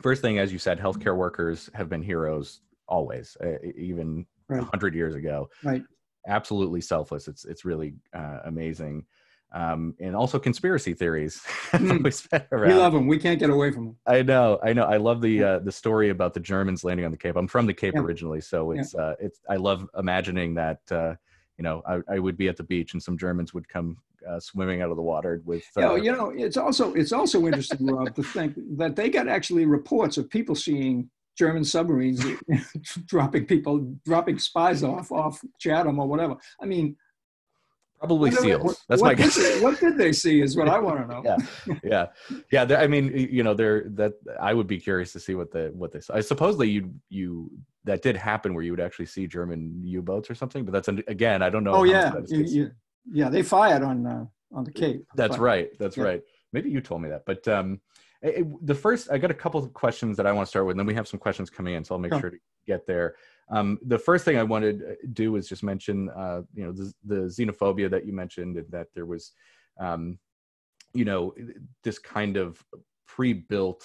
first thing as you said healthcare workers have been heroes always uh, even right. 100 years ago. Right. Absolutely selfless. It's it's really uh, amazing um, and also conspiracy theories. Mm. we love them. We can't get away from them. I know. I know. I love the uh, the story about the Germans landing on the Cape. I'm from the Cape yeah. originally, so it's yeah. uh, it's. I love imagining that. Uh, you know, I, I would be at the beach and some Germans would come uh, swimming out of the water with. Uh, you know, it's also it's also interesting, Rob, to think that they got actually reports of people seeing German submarines dropping people, dropping spies off off Chatham or whatever. I mean, Probably what, seals. What, That's what my guess. Did, what did they see? Is what I want to know. yeah, yeah, yeah. I mean, you know, there that I would be curious to see what the what they. I supposedly you you that did happen where you would actually see German U-boats or something, but that's again I don't know. Oh yeah, you, yeah. They fired on uh, on the Cape. That's but, right. That's yeah. right. Maybe you told me that, but um, it, the first I got a couple of questions that I want to start with, and then we have some questions coming in, so I'll make sure to get there. Um, the first thing I wanted to do was just mention, uh, you know, the, the, xenophobia that you mentioned, and that there was, um, you know, this kind of pre-built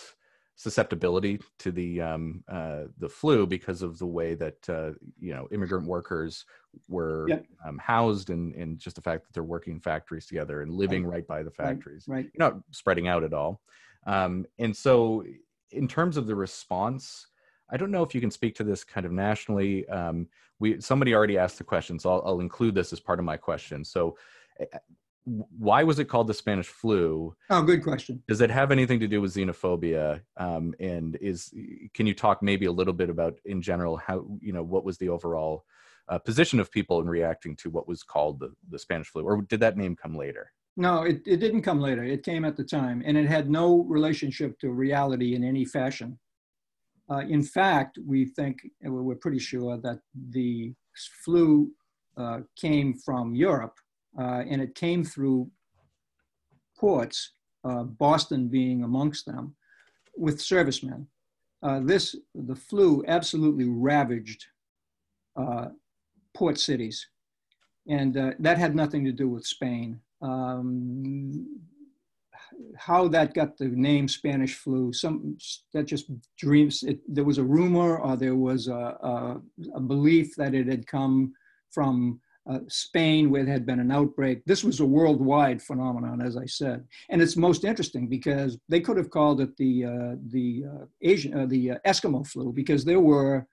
susceptibility to the um, uh, the flu because of the way that uh, you know immigrant workers were yep. um, housed and and just the fact that they're working factories together and living right, right by the factories, right, right. not spreading out at all. Um, and so, in terms of the response, I don't know if you can speak to this kind of nationally. Um, we somebody already asked the question, so I'll, I'll, include this as part of my question. So, eh, eh, why was it called the Spanish flu? Oh, good question. Does it have anything to do with xenophobia? Um, and is can you talk maybe a little bit about in general how you know what was the overall uh, position of people in reacting to what was called the, the Spanish flu, or did that name come later? No, it, it didn't come later. It came at the time, and it had no relationship to reality in any fashion. Uh, in fact, we think, we're pretty sure that the flu uh, came from Europe, uh, and it came through ports, uh, Boston being amongst them, with servicemen. Uh, this, the flu absolutely ravaged uh, port cities. And that had nothing to do with Spain. Um, how that got the name Spanish flu, some that just dreams. It, there was a rumor or there was a, a, a belief that it had come from uh, Spain where there had been an outbreak. This was a worldwide phenomenon, as I said, and it's most interesting because they could have called it the uh, the uh, Asian uh, the uh, Eskimo flu because there were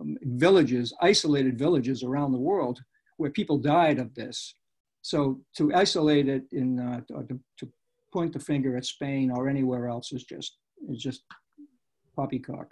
um, villages, isolated villages around the world where people died of this. So to isolate it in uh, to, to point the finger at Spain or anywhere else is just is just poppycock.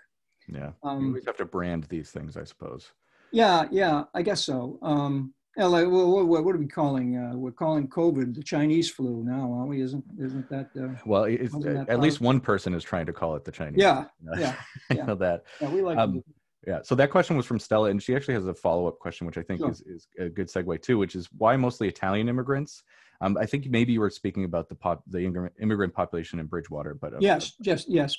Yeah, um, we have to brand these things, I suppose. Yeah, yeah, I guess so. Um, like, what, what, what, are we calling? Uh, we're calling COVID the Chinese flu now, aren't we? Isn't isn't that? Uh, well, that at least one person is trying to call it the Chinese. Yeah, yeah, I know that. Yeah, we like. Um, yeah. So that question was from Stella, and she actually has a follow up question, which I think sure. is, is a good segue too, which is why mostly Italian immigrants? Um, I think maybe you were speaking about the pop, the immigrant population in Bridgewater, but uh, yes, just yes,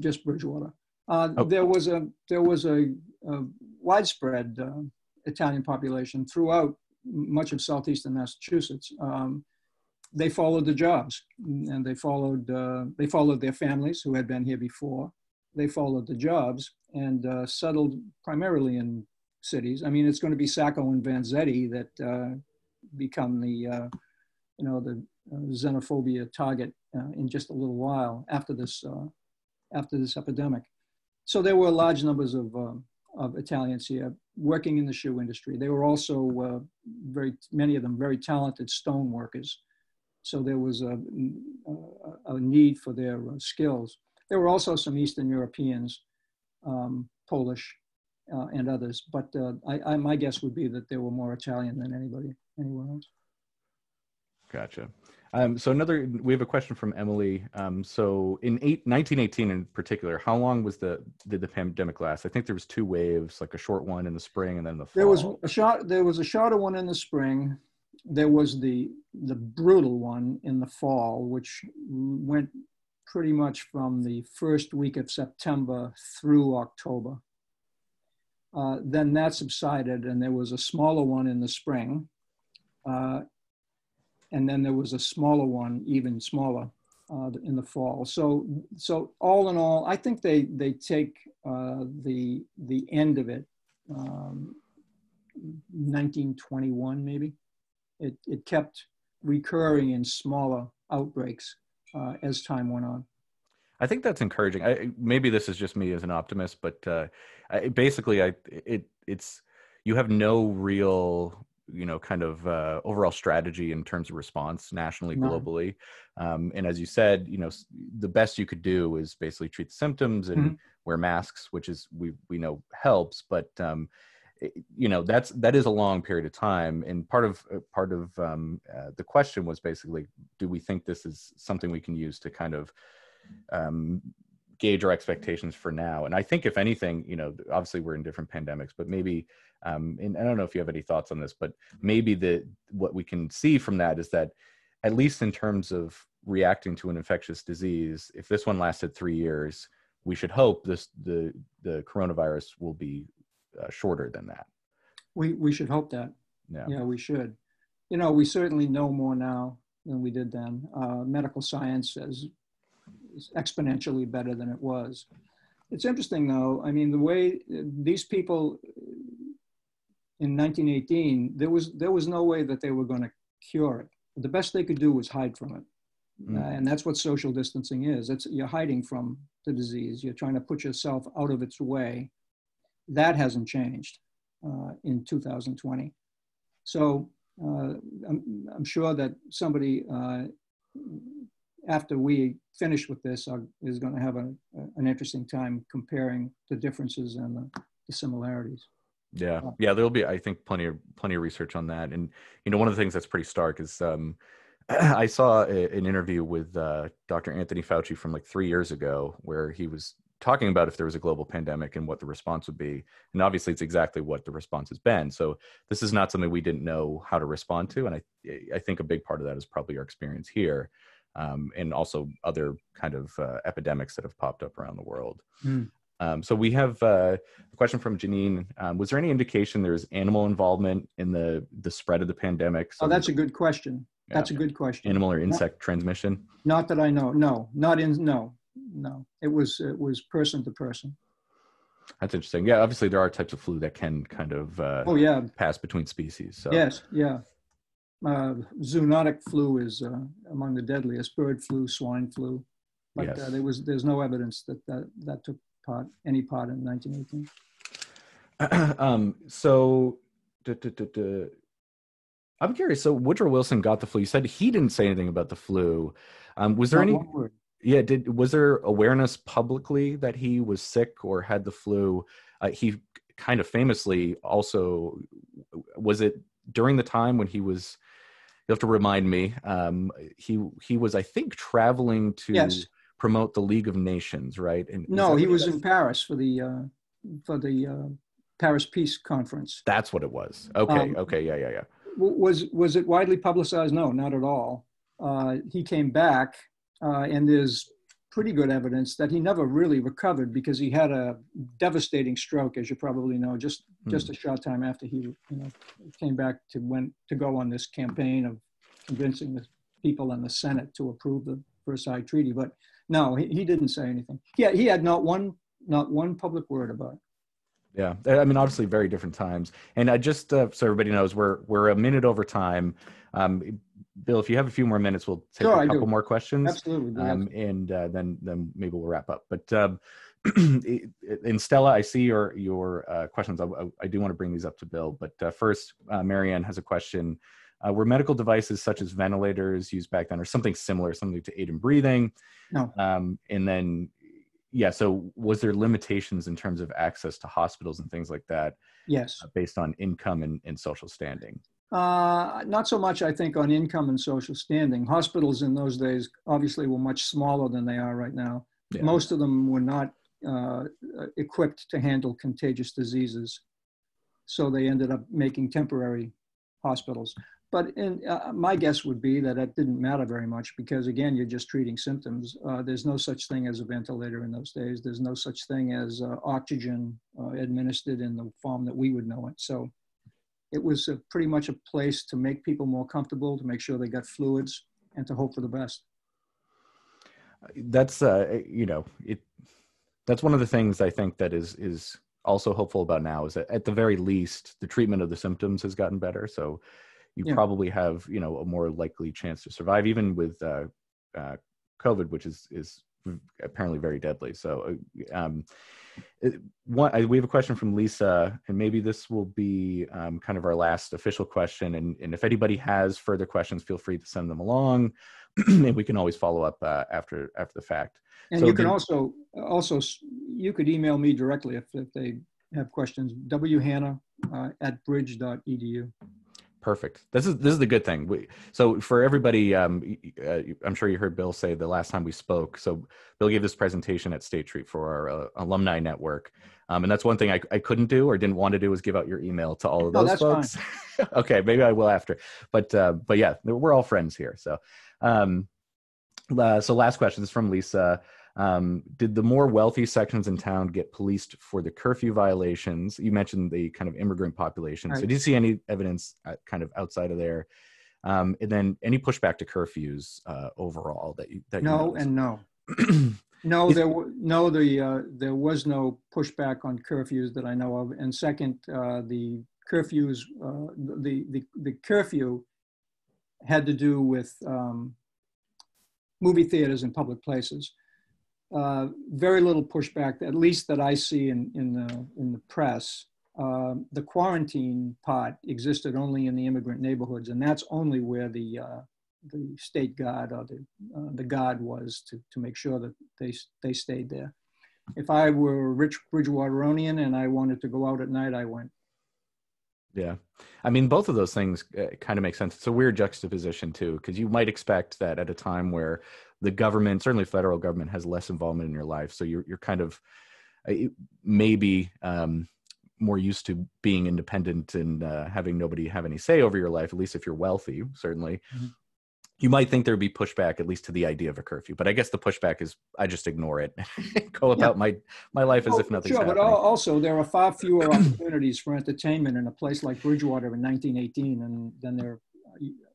just Bridgewater. Uh, oh. There was a there was a, a widespread uh, Italian population throughout much of southeastern Massachusetts. Um, they followed the jobs, and they followed uh, they followed their families who had been here before. They followed the jobs and uh, settled primarily in cities. I mean, it's going to be Sacco and Vanzetti that uh, become the you know, the xenophobia target uh, in just a little while after this, uh, after this epidemic. So there were large numbers of, um, of Italians here working in the shoe industry. They were also uh, very, many of them very talented stone workers. So there was a, a, need for their uh, skills. There were also some Eastern Europeans, um, Polish, uh, and others. But uh, I, I, my guess would be that they were more Italian than anybody anywhere else. Gotcha. Um, so another, we have a question from Emily. Um, so in eight, 1918 in particular, how long was the did the pandemic last? I think there was two waves, like a short one in the spring and then the fall. There was a short. There was a shorter one in the spring. There was the the brutal one in the fall, which went pretty much from the first week of September through October. Uh, then that subsided, and there was a smaller one in the spring. Uh, and then there was a smaller one, even smaller, uh, in the fall. So, so all in all, I think they they take uh, the the end of it, um, 1921 maybe. It it kept recurring in smaller outbreaks uh, as time went on. I think that's encouraging. I, maybe this is just me as an optimist, but uh, I, basically, I it it's you have no real you know kind of uh, overall strategy in terms of response nationally globally. Um, and as you said you know the best you could do is basically treat the symptoms and mm-hmm. wear masks which is we we know helps but um, you know that's that is a long period of time. And part of uh, part of um, uh, the question was basically do we think this is something we can use to kind of um, gauge our expectations for now and i think if anything you know obviously we're in different pandemics but maybe um, and i don't know if you have any thoughts on this but maybe the what we can see from that is that at least in terms of reacting to an infectious disease if this one lasted three years we should hope this the the coronavirus will be uh, shorter than that. We we should hope that. Yeah. Yeah, we should. You know, we certainly know more now than we did then. Uh, medical science is exponentially better than it was. It's interesting though. I mean, the way these people in 1918, there was there was no way that they were going to cure it. The best they could do was hide from it. Mm. Uh, and that's what social distancing is. It's you're hiding from the disease. You're trying to put yourself out of its way that hasn't changed uh, in 2020. So uh, I'm, I'm, sure that somebody, uh, after we finish with this, is going to have a, an interesting time comparing the differences and the, the similarities. Yeah, uh, yeah, there'll be, I think, plenty of plenty of research on that. And you know, one of the things that's pretty stark is um, I saw a, an interview with uh, Dr. Anthony Fauci from like three years ago, where he was talking about if there was a global pandemic and what the response would be. And obviously, it's exactly what the response has been. So this is not something we didn't know how to respond to. And I, I think a big part of that is probably our experience here, um, and also other kind of uh, epidemics that have popped up around the world. Mm. Um, so we have uh, a question from Janine. Um, was there any indication there's animal involvement in the the spread of the pandemic? So oh, that's a good question. Yeah. That's a good question. Animal or insect not, transmission? Not that I know. No, not in. No, no, it was it was person to person. That's interesting. Yeah, obviously there are types of flu that can kind of uh, oh yeah pass between species. So. Yes, yeah. Uh, zoonotic flu is uh, among the deadliest. Bird flu, swine flu, but uh, there was there's no evidence that that, that took part any part in 1918. um, so, duh, duh, duh, I'm curious. So Woodrow Wilson got the flu. You said he didn't say anything about the flu. Um, was there Not any? yeah did was there awareness publicly that he was sick or had the flu uh, he kind of famously also was it during the time when he was have to remind me um, he he was i think traveling to yes. promote the league of nations right? And no he was in paris for the uh, for the uh, paris peace conference. That's what it was. Okay um, okay yeah yeah yeah. was was it widely publicized? No not at all. Uh, he came back uh, and there's pretty good evidence that he never really recovered because he had a devastating stroke, as you probably know, just mm. just a short time after he you know came back to went to go on this campaign of convincing the people in the Senate to approve the Versailles Treaty. But no, he, he didn't say anything. Yeah, he had not one not one public word about it. Yeah, I mean, obviously, very different times. And I just uh, so everybody knows, we're we're a minute over time. Um, Bill, if you have a few more minutes, we'll take Sure, a couple more questions, Absolutely. um, and uh, then then maybe we'll wrap up. But um, in Stella, I see your your uh, questions. I, I- I do want to bring these up to Bill, but uh, first, uh, Marianne has a question. Uh, were medical devices such as ventilators used back then, or something similar, something to aid in breathing? No. Um, and then, yeah. So, was there limitations in terms of access to hospitals and things like that, yes. uh, based on income and, and social standing? Uh, not so much, I think, on income and social standing. Hospitals in those days obviously were much smaller than they are right now. Yeah. Most of them were not uh, equipped to handle contagious diseases. So they ended up making temporary hospitals. But in, uh, my guess would be that it didn't matter very much because, again, you're just treating symptoms. Uh, there's no such thing as a ventilator in those days. There's no such thing as uh, oxygen uh, administered in the form that we would know it. So it was a, pretty much a place to make people more comfortable, to make sure they got fluids, and to hope for the best. that's uh you know it that's one of the things i think that is is also hopeful about now is that at the very least the treatment of the symptoms has gotten better so you Yeah. probably have you know a more likely chance to survive even with uh, uh covid which is is apparently very deadly. So uh, um it, one I, we have a question from lisa and maybe this will be um, kind of our last official question. And, and if anybody has further questions feel free to send them along. And we can always follow up uh, after after the fact. And So you can the- also, also, you could email me directly if, if they have questions, whanna uh, at bridge.edu. Perfect. This is this is the good thing. We, so for everybody, um, uh, I'm sure you heard Bill say the last time we spoke. So Bill gave this presentation at State Street for our uh, alumni network, um, and that's one thing I, I couldn't do or didn't want to do was give out your email to all of No, those folks. okay, maybe I will after. But uh, but yeah, we're all friends here. So um, uh, so last question is from Lisa. Um, did the more wealthy sections in town get policed for the curfew violations? You mentioned the kind of immigrant population. So Right. did you see any evidence uh, kind of outside of there? Um, and then any pushback to curfews uh, overall that you that No you and no. No, there, no, the, uh, there was no pushback on curfews that I know of. And second, uh, the curfews, uh, the, the, the curfew had to do with um, movie theaters and public places. Uh, Very little pushback, at least that I see in, in the, in the press. Um, The quarantine part existed only in the immigrant neighborhoods, and that's only where the, uh, the state guard or the, uh, the guard was to, to make sure that they, they stayed there. If I were a rich Bridgewateronian and I wanted to go out at night, I went. Yeah. I mean, both of those things uh, kind of make sense. It's a weird juxtaposition, too, because you might expect that at a time where the government, certainly federal government, has less involvement in your life. So you're, you're kind of uh, maybe um, more used to being independent and uh, having nobody have any say over your life, at least if you're wealthy, certainly. Mhm. You might think there'd be pushback, at least to the idea of a curfew. But I guess the pushback is I just ignore it, go about my my life as Oh, if nothing's Sure, but happening. al- also there are far fewer opportunities for entertainment in a place like Bridgewater in 1918 and than there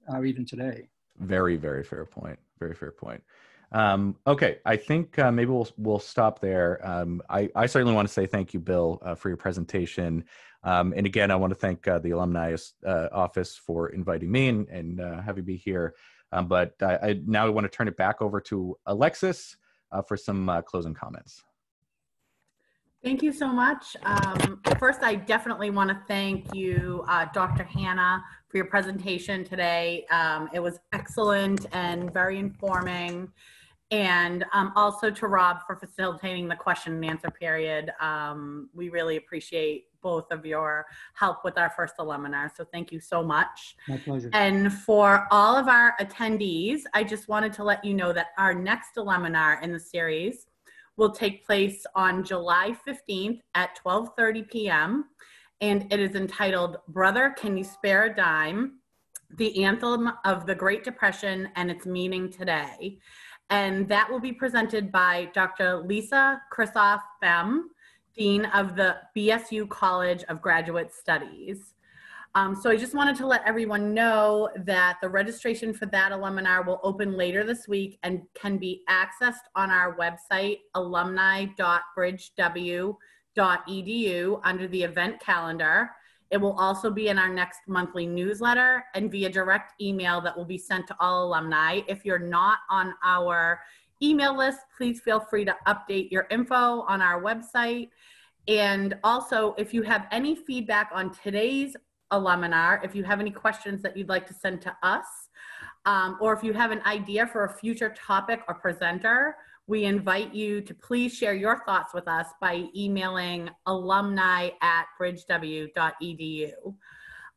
are even today. Very, very fair point. Very fair point. Um, okay, I think uh, maybe we'll we'll stop there. Um, I, I certainly want to say thank you, Bill, uh, for your presentation. Um, and again, I want to thank uh, the alumni uh, office for inviting me and, and uh, having me here. Um, but I, I now I want to turn it back over to Alexis uh, for some closing comments. Thank you so much. Um, first, I definitely want to thank you, uh, Dr. Hanna, for your presentation today. Um, it was excellent and very informing. And um, also to Rob for facilitating the question and answer period. Um, we really appreciate both of your help with our first Aluminar. So thank you so much. My pleasure. And for all of our attendees, I just wanted to let you know that our next Aluminar in the series will take place on July 15th at 12:30 p.m. and it is entitled Brother Can You Spare a Dime? The Anthem of the Great Depression and its Meaning Today. And that will be presented by Dr. Lisa Krissoff Boehm, Dean of the BSU College of Graduate Studies. Um, so I just wanted to let everyone know that the registration for that alumni will open later this week and can be accessed on our website, bridgew.edu under the event calendar. It will also be in our next monthly newsletter and via direct email that will be sent to all alumni. If you're not on our email list, please feel free to update your info on our website. And also, if you have any feedback on today's aluminar, if you have any questions that you'd like to send to us, um, or if you have an idea for a future topic or presenter, we invite you to please share your thoughts with us by emailing alumni at bridgew.edu.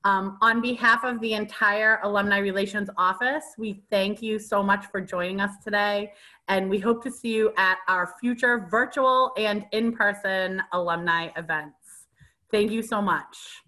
Um, on behalf of the entire Alumni Relations Office, we thank you so much for joining us today, and we hope to see you at our future virtual and in-person alumni events. Thank you so much.